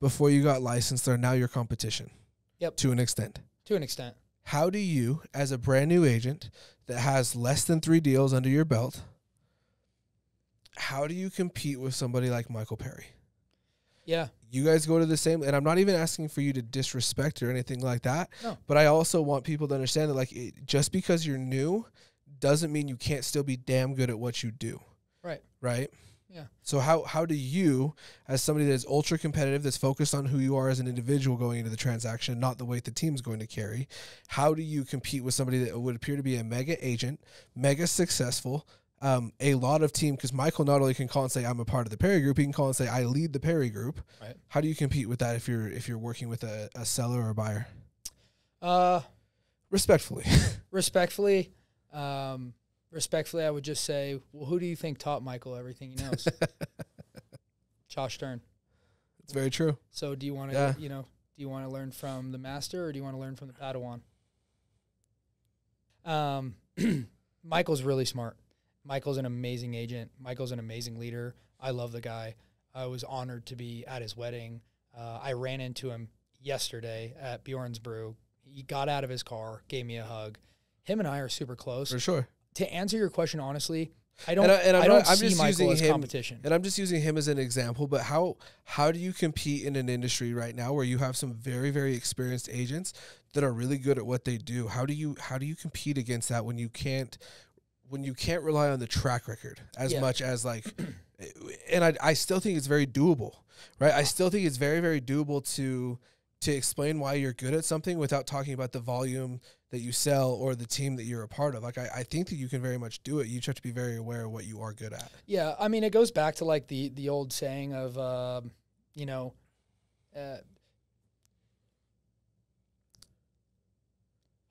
before you got licensed are now your competition. Yep. To an extent. To an extent. How do you, as a brand new agent that has less than three deals under your belt, how do you compete with somebody like Michael Perry? Yeah. You guys go to the same, and I'm not even asking for you to disrespect or anything like that. No. But I also want people to understand that, like, it, just because you're new doesn't mean you can't still be damn good at what you do. Right. Right. Yeah. So how how do you, as somebody that is ultra competitive, that's focused on who you are as an individual going into the transaction, not the weight the team's going to carry, how do you compete with somebody that would appear to be a mega agent, mega successful, um, a lot of team? Because Michael not only can call and say I'm a part of the Perry Group, he can call and say I lead the Perry Group. Right. How do you compete with that if you're if you're working with a, a seller or a buyer? Uh, Respectfully, respectfully, um, respectfully, I would just say, well, who do you think taught Michael everything he knows? Josh Stern. it's very true. So, do you want to, Yeah. you know, do you want to learn from the master or do you want to learn from the Padawan? Um, Michael's really smart. Michael's an amazing agent. Michael's an amazing leader. I love the guy. I was honored to be at his wedding. Uh, I ran into him yesterday at Bjorn's Brew. He got out of his car, gave me a hug. Him and I are super close. For sure. To answer your question honestly, I don't. And I- and I'm I don't not- I'm see just Michael using as him- competition. And I'm just using him as an example, but how how do you compete in an industry right now where you have some very very experienced agents that are really good at what they do? How do you how do you compete against that when you can't when you can't rely on the track record as Yeah. much as like and I I still think it's very doable. Right? I still think it's very very doable to to explain why you're good at something without talking about the volume that you sell or the team that you're a part of. Like I, I think that you can very much do it. You just have to be very aware of what you are good at. Yeah, I mean, it goes back to like the the old saying of, um, you know, uh,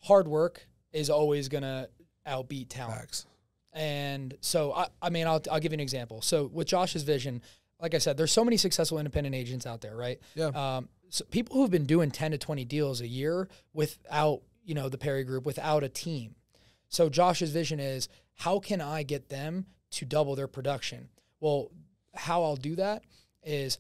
hard work is always gonna outbeat talent. Facts. And so, I, I mean, I'll, I'll give you an example. So with Josh's vision, like I said, there's so many successful independent agents out there, right? Yeah. Um, so people who've been doing 10 to 20 deals a year without, you know, the Perry Group, without a team. So Josh's vision is how can I get them to double their production? Well, how I'll do that is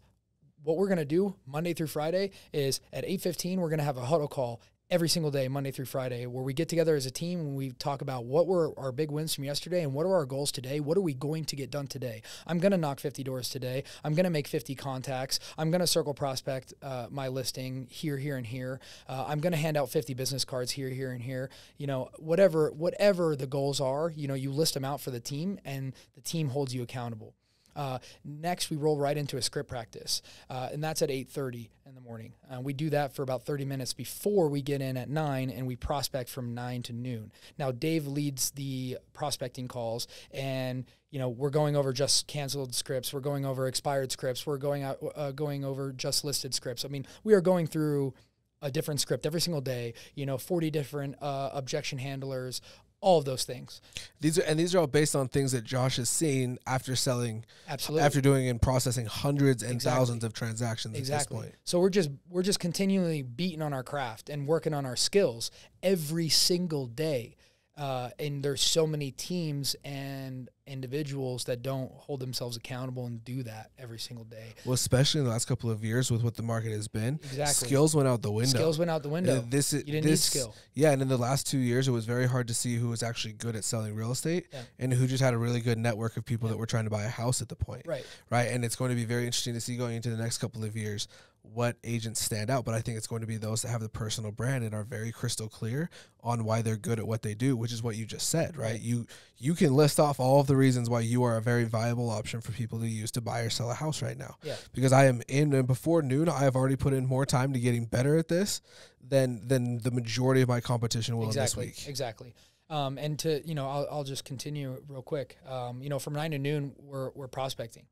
what we're going to do Monday through Friday is at 8:15 we're going to have a huddle call every single day Monday through Friday where we get together as a team and we talk about what were our big wins from yesterday and what are our goals today? What are we going to get done today? I'm going to knock 50 doors today. I'm going to make 50 contacts. I'm going to circle prospect uh, my listing here here and here. Uh, I'm going to hand out 50 business cards here here and here. You know whatever whatever the goals are you know you list them out for the team and the team holds you accountable uh, next, we roll right into a script practice, uh, and that's at 8:30 in the morning. Uh, we do that for about 30 minutes before we get in at nine, and we prospect from nine to noon. Now, Dave leads the prospecting calls, and you know we're going over just canceled scripts, we're going over expired scripts, we're going out uh, going over just listed scripts. I mean, we are going through a different script every single day. You know, 40 different uh, objection handlers. All of those things. These are and these are all based on things that Josh has seen after selling, Absolutely. after doing and processing hundreds and Exactly. thousands of transactions at exactly. this point. So we're just we're just continually beating on our craft and working on our skills every single day. Uh, and there's so many teams and individuals that don't hold themselves accountable and do that every single day. Well, especially in the last couple of years with what the market has been, Exactly. skills went out the window. Skills went out the window. And this you didn't need this, skill. Yeah, and in the last two years, it was very hard to see who was actually good at selling real estate Yeah. and who just had a really good network of people Yeah. that were trying to buy a house at the point. Right. right? And it's going to be very interesting to see going into the next couple of years what agents stand out. But I think it's going to be those that have the personal brand and are very crystal clear on why they're good at what they do, which is what you just said, right? You you can list off all of the reasons why you are a very viable option for people to use to buy or sell a house right now. Yeah. Because I am in and before noon, I have already put in more time to getting better at this than than the majority of my competition will exactly. this week. Exactly. Um, and to you know, I'll, I'll just continue real quick. Um, you know, from nine to noon, we're we're prospecting,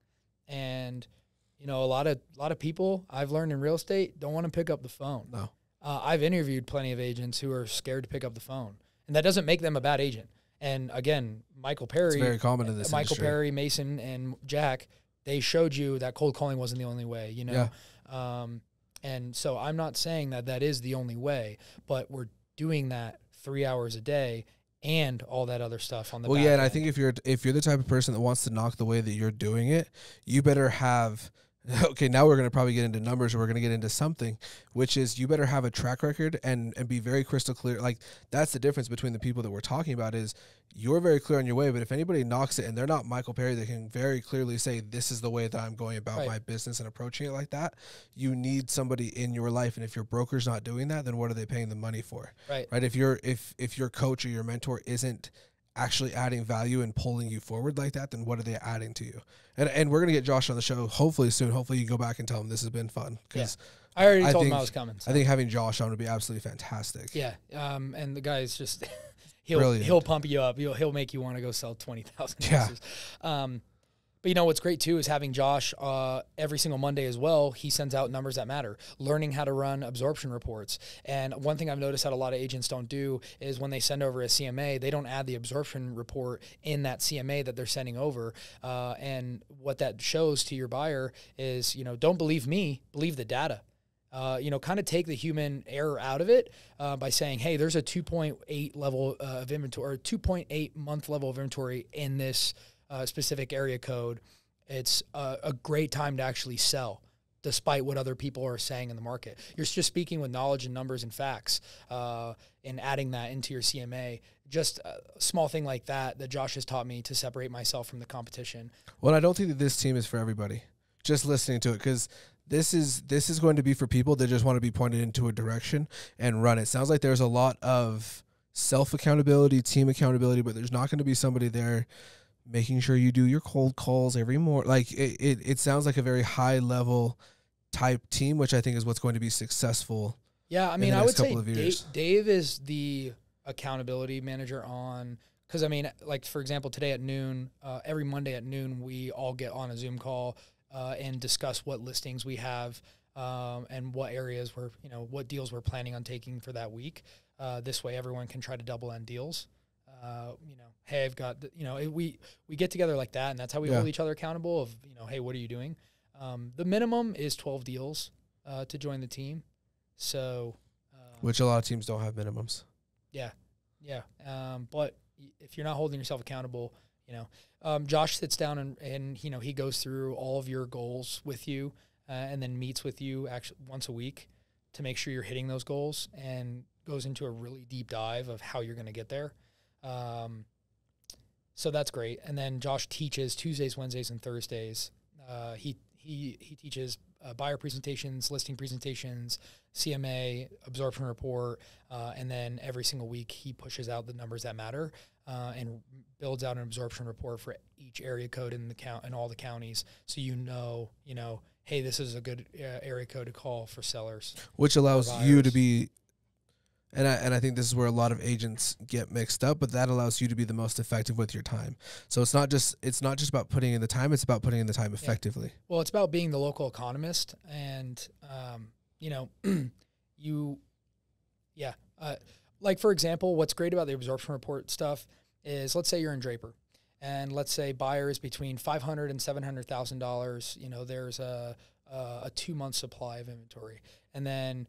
and you know, a lot of a lot of people I've learned in real estate don't want to pick up the phone. No. Uh, I've interviewed plenty of agents who are scared to pick up the phone, and that doesn't make them a bad agent. And again, Michael Perry, It's very common in this Michael industry. Perry, Mason, and Jack, they showed you that cold calling wasn't the only way. You know, um, and so I'm not saying that that is the only way, but we're doing that three hours a day and all that other stuff on the. well yeah and i think if you're if you're the type of person that wants to knock the way that you're doing it you better have okay now we're going to probably get into numbers or we're going to get into something which is you better have a track record and and be very crystal clear like that's the difference between the people that we're talking about is you're very clear on your way but if anybody knocks it and they're not michael perry they can very clearly say this is the way that i'm going about Right. my business and approaching it like that you need somebody in your life and if your broker's not doing that then what are they paying the money for right. right if your if if your coach or your mentor isn't actually adding value and pulling you forward like that then what are they adding to you and and we're gonna get josh on the show hopefully soon hopefully you go back and tell him this has been fun because I already I told him I was coming. so. i think having josh on would be absolutely fantastic Yeah, um, and the guy's just he'll Brilliant. he'll pump you up. He'll he'll make you want to go sell twenty thousand Yeah. Um, but you know what's great too is having Josh uh, every single Monday as well. He sends out numbers that matter, learning how to run absorption reports. And one thing I've noticed that a lot of agents don't do is when they send over a CMA, they don't add the absorption report in that CMA that they're sending over. Uh, and what that shows to your buyer is, you know, don't believe me, believe the data uh, you know, kind of take the human error out of it uh, by saying, hey, there's a 2.8 level uh, of inventory, or 2.8 month level of inventory in this uh, specific area code. It's a, a great time to actually sell. Despite what other people are saying in the market, you're just speaking with knowledge and numbers and facts, uh, and adding that into your CMA. Just a small thing like that that Josh has taught me to separate myself from the competition. well i don't think that this team is for everybody just listening to it because this is this is going to be for people that just want to be pointed into a direction and run it sounds like there's a lot of self accountability team accountability but there's not going to be somebody there making sure you do your cold calls every morning like it, it, it sounds like a very high level type team which i think is what's going to be successful Yeah, I in mean, I would say Dave. Dave is the accountability manager on because I mean, like for example, today at noon, uh, every Monday at noon, we all get on a Zoom call uh, and discuss what listings we have um, and what areas we're, you know, what deals we're planning on taking for that week. Uh, this way, everyone can try to double end deals. Uh, you know, hey, I've got, you know, we we get together like that, and that's how we Yeah. hold each other accountable. Of you know, hey, what are you doing? Um, the minimum is twelve deals uh, to join the team. So, uh, which a lot of teams don't have minimums yeah, yeah. Um, but if you're not holding yourself accountable, you know, um, Josh sits down and, and you know he goes through all of your goals with you, uh, and then meets with you actually once a week to make sure you're hitting those goals, and goes into a really deep dive of how you're going to get there. Um, so that's great. And then Josh teaches Tuesdays, Wednesdays, and Thursdays. Uh, he he he teaches uh, buyer presentations, listing presentations, CMA, absorption report, uh, and then every single week he pushes out the numbers that matter uh, and builds out an absorption report for each area code in the count in all the counties, so you know, you know, hey, this is a good uh, area code to call for sellers. which allows you to be and I, and I think this is where a lot of agents get mixed up but that allows you to be the most effective with your time. So it's not just it's not just about putting in the time it's about putting in the time effectively. Well, it's about being the local economist, and um, you know, you, yeah, uh, like for example, what's great about the absorption report stuff is, let's say you're in Draper, and let's say buyers between five hundred and seven hundred thousand dollars. You know, there's a a, a two month supply of inventory, and then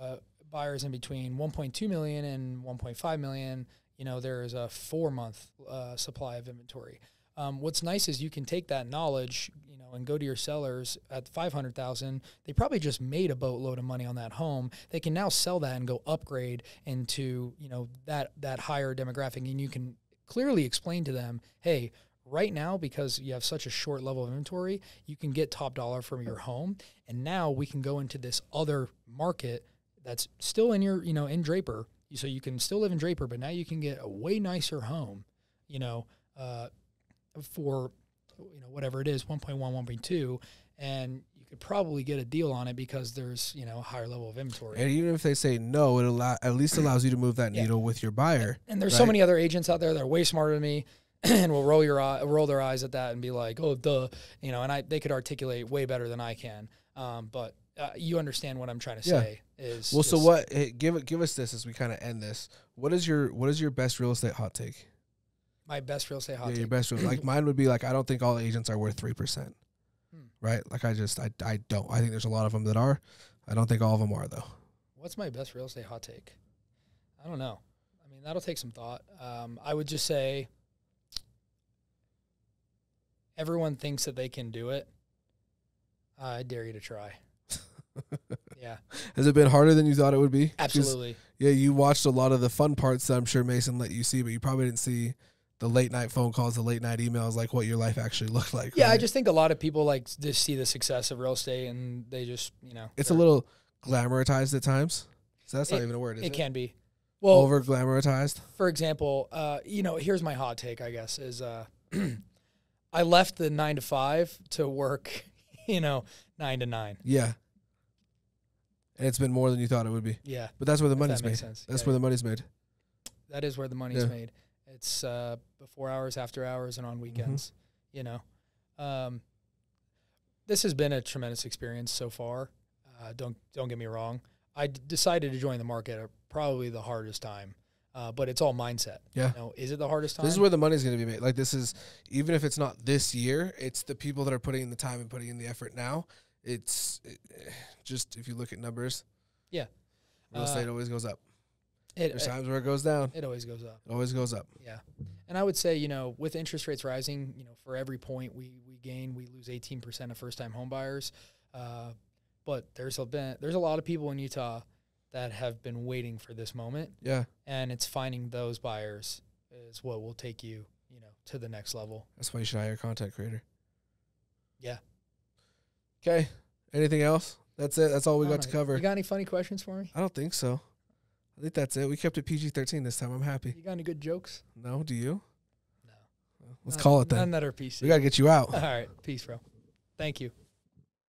uh, buyers in between 1.2 million and 1.5 million. You know, there is a four month uh, supply of inventory. um, what's nice is you can take that knowledge, you know, and go to your sellers at five hundred thousand. They probably just made a boatload of money on that home. They can now sell that and go upgrade into you know that that higher demographic, and you can clearly explain to them, hey. Right now, because you have such a short level of inventory, you can get top dollar from your home, and now we can go into this other market that's still in your, you know, in Draper, so you can still live in Draper, but now you can get a way nicer home, you know, uh, for you know whatever it is 1.1 1.2 and you could probably get a deal on it because there's you know a higher level of inventory And even if they say no, it allow, at least allows you to move that Yeah. needle with your buyer. and there's so many other agents out there that are way smarter than me and will roll your eye, roll their eyes at that and be like oh duh you know and I they could articulate way better than I can um, but uh, you understand what I'm trying to Yeah. say is Well, so what? Hey, give. Give us this as we kind of end this. What is your What is your best real estate hot take? my best real estate hot yeah, your take. best real. Like mine would be like I don't think all agents are worth three percent. Hmm. Right? Like I just I I don't. I think there's a lot of them that are. I don't think all of them are though. What's my best real estate hot take? I don't know. I mean, that'll take some thought. Um, I would just say everyone thinks that they can do it. I dare you to try. Yeah, Has it been harder than you thought it would be? absolutely. Yeah, you watched a lot of the fun parts that I'm sure Mason let you see, but you probably didn't see the late night phone calls, the late night emails, like what your life actually looked like. Yeah, I just think a lot of people like just see the success of real estate and they just, you know, it's a little glamorized at times. So that's not even a word, is it? It can be. Well, Over glamorized. for example, uh, you know, here's my hot take, I guess, is uh, I left the nine to five to work, you know, nine to nine. Yeah. And it's been more than you thought it would be. Yeah, But that's where the money's that made. makes sense. That's Yeah, where the money's made. that is where the money's Yeah. made. It's uh, before hours, after hours, and on weekends. You know, um, this has been a tremendous experience so far. Uh, don't don't get me wrong. I d- decided to join the market at probably the hardest time, uh, but it's all mindset. Yeah. You know, is it the hardest time? This is where the money's going to be made. Like this is even if it's not this year, it's the people that are putting in the time and putting in the effort now. It's it, just if you look at numbers. Yeah. Real Uh, estate always goes up. it, There's it, times where it goes down. it always goes up. It always goes up. Yeah. And I would say, you know, with interest rates rising, you know, for every point we, we gain, we lose 18% of first time home buyers. Uh, but there's a been, there's a lot of people in Utah that have been waiting for this moment Yeah. and it's finding those buyers is what will take you, you know, to the next level. That's why you should hire a content creator. Yeah. Okay. Anything else? That's it. That's all we I got don't to cover. You got any funny questions for me? I don't think so. I think that's it. We kept it PG thirteen this time. I'm happy. You got any good jokes? No, do you? No. Let's None- call it then. None that are PC. We gotta get you out. All right. Peace, bro. Thank you.